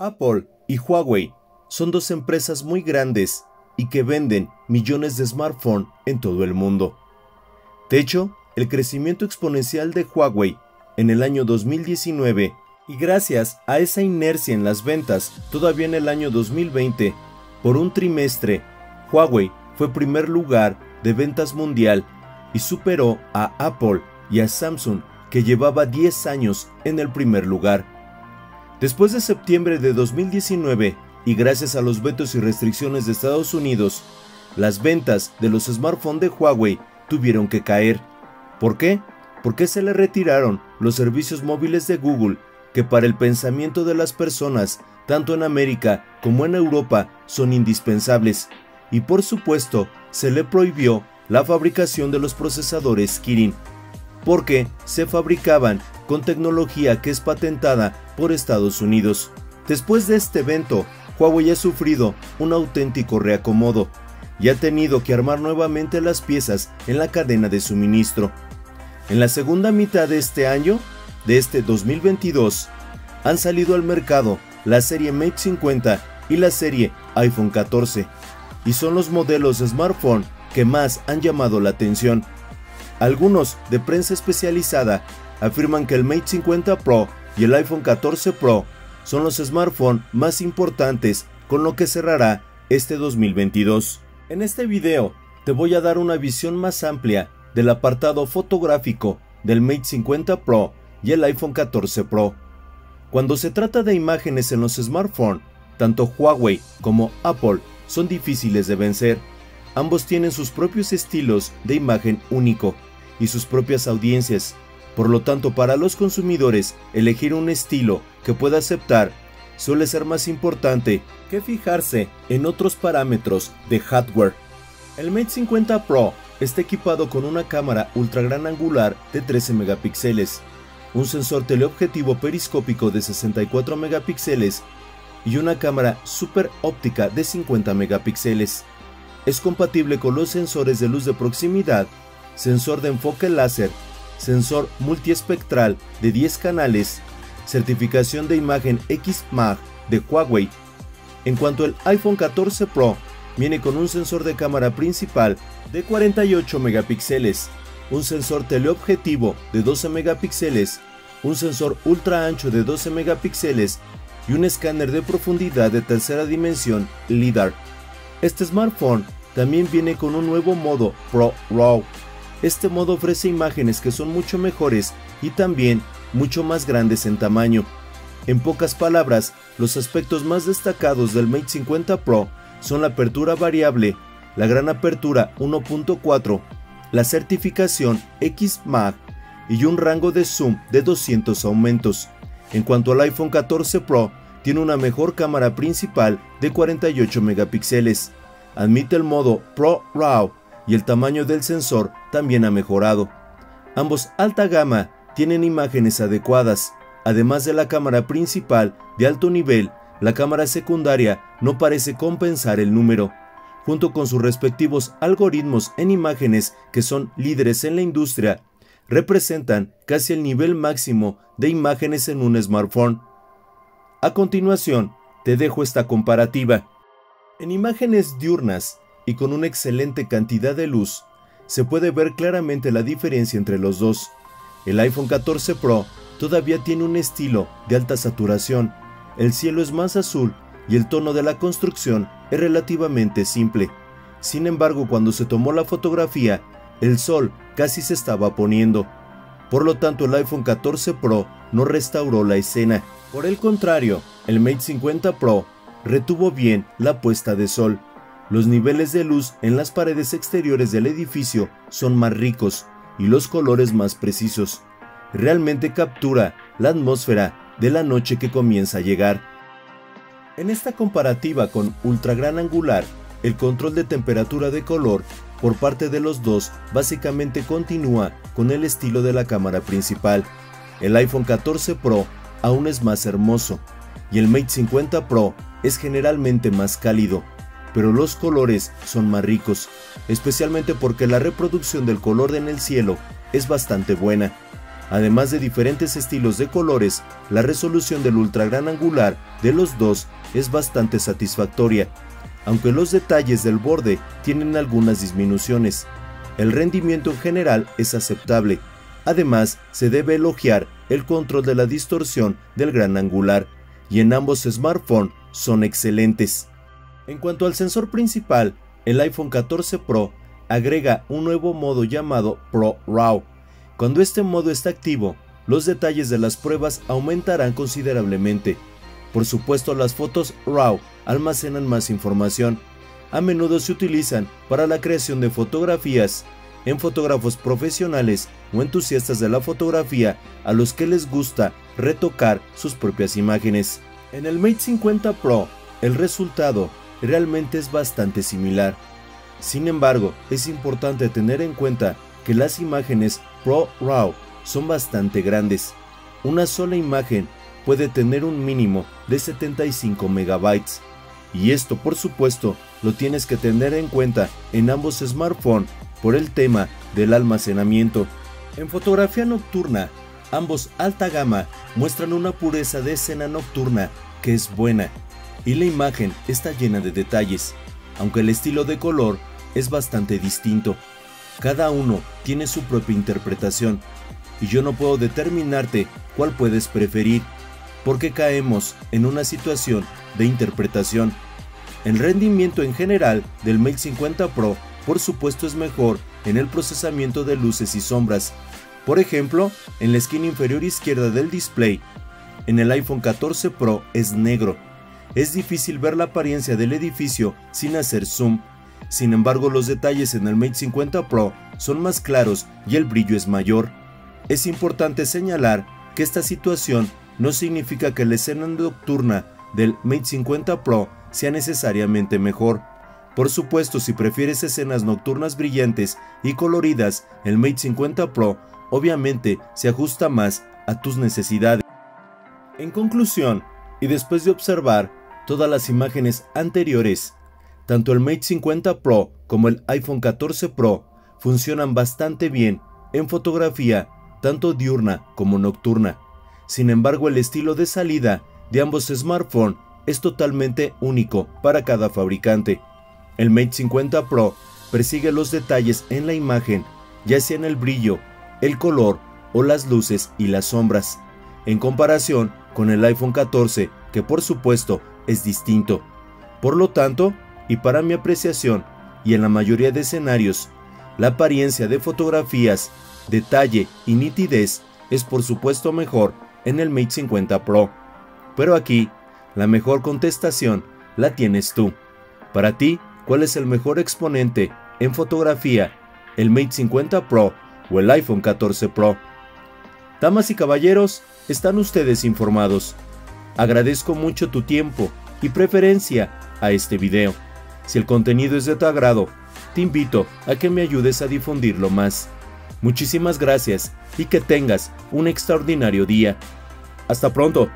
Apple y Huawei son dos empresas muy grandes y que venden millones de smartphones en todo el mundo. De hecho, el crecimiento exponencial de Huawei en el año 2019 y gracias a esa inercia en las ventas todavía en el año 2020, por un trimestre, Huawei fue primer lugar de ventas mundial y superó a Apple y a Samsung que llevaba 10 años en el primer lugar. Después de septiembre de 2019, y gracias a los vetos y restricciones de Estados Unidos, las ventas de los smartphones de Huawei tuvieron que caer. ¿Por qué? Porque se le retiraron los servicios móviles de Google, que para el pensamiento de las personas, tanto en América como en Europa, son indispensables. Y por supuesto, se le prohibió la fabricación de los procesadores Kirin, porque se fabricaban con tecnología que es patentada por Estados Unidos. Después de este evento, Huawei ha sufrido un auténtico reacomodo y ha tenido que armar nuevamente las piezas en la cadena de suministro. En la segunda mitad de este año, de este 2022, han salido al mercado la serie Mate 50 y la serie iPhone 14, y son los modelos de smartphone que más han llamado la atención. Algunos de prensa especializada afirman que el Mate 50 Pro y el iPhone 14 Pro son los smartphones más importantes con lo que cerrará este 2022. En este video te voy a dar una visión más amplia del apartado fotográfico del Mate 50 Pro y el iPhone 14 Pro. Cuando se trata de imágenes en los smartphones, tanto Huawei como Apple son difíciles de vencer. Ambos tienen sus propios estilos de imagen único y sus propias audiencias por lo tanto, para los consumidores, elegir un estilo que pueda aceptar suele ser más importante que fijarse en otros parámetros de hardware. El Mate 50 Pro está equipado con una cámara ultra gran angular de 13 megapíxeles, un sensor teleobjetivo periscópico de 64 megapíxeles y una cámara super óptica de 50 megapíxeles. Es compatible con los sensores de luz de proximidad, sensor de enfoque láser sensor multiespectral de 10 canales, certificación de imagen XMAG de Huawei. En cuanto al iPhone 14 Pro, viene con un sensor de cámara principal de 48 megapíxeles, un sensor teleobjetivo de 12 megapíxeles, un sensor ultra ancho de 12 megapíxeles y un escáner de profundidad de tercera dimensión LIDAR. Este smartphone también viene con un nuevo modo Pro RAW este modo ofrece imágenes que son mucho mejores y también mucho más grandes en tamaño. En pocas palabras, los aspectos más destacados del Mate 50 Pro son la apertura variable, la gran apertura 1.4, la certificación XMAG y un rango de zoom de 200 aumentos. En cuanto al iPhone 14 Pro, tiene una mejor cámara principal de 48 megapíxeles. Admite el modo Pro RAW y el tamaño del sensor también ha mejorado. Ambos alta gama tienen imágenes adecuadas. Además de la cámara principal de alto nivel, la cámara secundaria no parece compensar el número. Junto con sus respectivos algoritmos en imágenes que son líderes en la industria, representan casi el nivel máximo de imágenes en un smartphone. A continuación, te dejo esta comparativa. En imágenes diurnas, y con una excelente cantidad de luz, se puede ver claramente la diferencia entre los dos. El iPhone 14 Pro todavía tiene un estilo de alta saturación, el cielo es más azul y el tono de la construcción es relativamente simple. Sin embargo, cuando se tomó la fotografía, el sol casi se estaba poniendo. Por lo tanto, el iPhone 14 Pro no restauró la escena. Por el contrario, el Mate 50 Pro retuvo bien la puesta de sol los niveles de luz en las paredes exteriores del edificio son más ricos y los colores más precisos. Realmente captura la atmósfera de la noche que comienza a llegar. En esta comparativa con ultra gran angular, el control de temperatura de color por parte de los dos básicamente continúa con el estilo de la cámara principal. El iPhone 14 Pro aún es más hermoso y el Mate 50 Pro es generalmente más cálido pero los colores son más ricos, especialmente porque la reproducción del color en el cielo es bastante buena. Además de diferentes estilos de colores, la resolución del ultra gran angular de los dos es bastante satisfactoria, aunque los detalles del borde tienen algunas disminuciones. El rendimiento en general es aceptable. Además, se debe elogiar el control de la distorsión del gran angular, y en ambos smartphones son excelentes. En cuanto al sensor principal, el iPhone 14 Pro agrega un nuevo modo llamado Pro RAW. Cuando este modo está activo, los detalles de las pruebas aumentarán considerablemente. Por supuesto, las fotos RAW almacenan más información. A menudo se utilizan para la creación de fotografías en fotógrafos profesionales o entusiastas de la fotografía a los que les gusta retocar sus propias imágenes. En el Mate 50 Pro, el resultado realmente es bastante similar. Sin embargo, es importante tener en cuenta que las imágenes Pro RAW son bastante grandes. Una sola imagen puede tener un mínimo de 75 megabytes. Y esto por supuesto lo tienes que tener en cuenta en ambos smartphones por el tema del almacenamiento. En fotografía nocturna, ambos alta gama muestran una pureza de escena nocturna que es buena y la imagen está llena de detalles, aunque el estilo de color es bastante distinto. Cada uno tiene su propia interpretación y yo no puedo determinarte cuál puedes preferir porque caemos en una situación de interpretación. El rendimiento en general del Mate 50 Pro por supuesto es mejor en el procesamiento de luces y sombras. Por ejemplo, en la esquina inferior izquierda del display, en el iPhone 14 Pro es negro. Es difícil ver la apariencia del edificio sin hacer zoom. Sin embargo, los detalles en el Mate 50 Pro son más claros y el brillo es mayor. Es importante señalar que esta situación no significa que la escena nocturna del Mate 50 Pro sea necesariamente mejor. Por supuesto, si prefieres escenas nocturnas brillantes y coloridas, el Mate 50 Pro obviamente se ajusta más a tus necesidades. En conclusión, y después de observar todas las imágenes anteriores, tanto el Mate 50 Pro como el iPhone 14 Pro funcionan bastante bien en fotografía, tanto diurna como nocturna. Sin embargo, el estilo de salida de ambos smartphones es totalmente único para cada fabricante. El Mate 50 Pro persigue los detalles en la imagen, ya sea en el brillo, el color o las luces y las sombras, en comparación con el iPhone 14, que por supuesto es distinto. Por lo tanto, y para mi apreciación, y en la mayoría de escenarios, la apariencia de fotografías, detalle y nitidez es por supuesto mejor en el Mate 50 Pro. Pero aquí, la mejor contestación la tienes tú. Para ti, ¿cuál es el mejor exponente en fotografía? ¿El Mate 50 Pro o el iPhone 14 Pro? Damas y caballeros, están ustedes informados. Agradezco mucho tu tiempo y preferencia a este video. Si el contenido es de tu agrado, te invito a que me ayudes a difundirlo más. Muchísimas gracias y que tengas un extraordinario día. Hasta pronto.